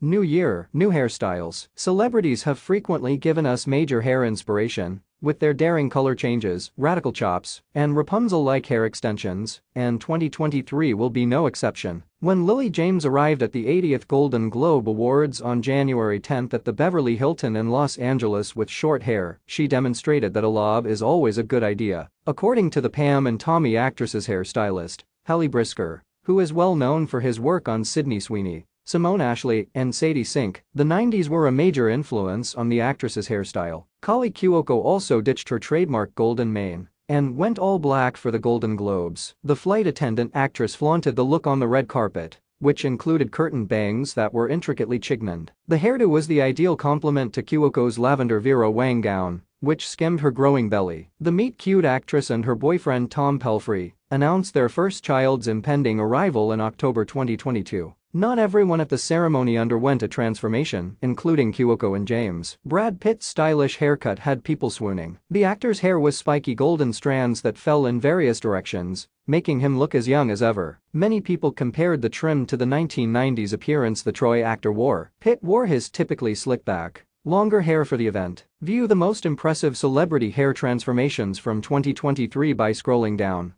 New year, new hairstyles. Celebrities have frequently given us major hair inspiration with their daring color changes, radical chops, and Rapunzel-like hair extensions, and 2023 will be no exception. When Lily James arrived at the 80th Golden Globe Awards on January 10 at the Beverly Hilton in Los Angeles with short hair, she demonstrated that a lob is always a good idea. According to the Pam and Tommy actress's hairstylist, Halley Brisker, who is well known for his work on Sydney Sweeney, Simone Ashley and Sadie Sink, the 90s were a major influence on the actress's hairstyle. Kaley Cuoco also ditched her trademark golden mane and went all black for the Golden Globes. The flight attendant actress flaunted the look on the red carpet, which included curtain bangs that were intricately chignon. The hairdo was the ideal complement to Cuoco's lavender Vera Wang gown, which skimmed her growing belly. The meet-cute actress and her boyfriend Tom Pelphrey announced their first child's impending arrival in October 2022. Not everyone at the ceremony underwent a transformation, including Cuoco and James. Brad Pitt's stylish haircut had people swooning. The actor's hair was spiky golden strands that fell in various directions, making him look as young as ever. Many people compared the trim to the 1990s appearance the Troy actor wore. Pitt wore his typically slick back, longer hair for the event. View the most impressive celebrity hair transformations from 2023 by scrolling down.